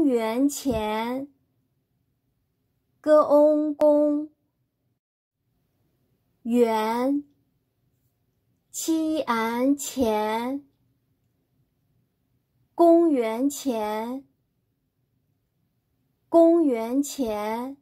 公元前，gong 元，qian 前，公元前，公元前。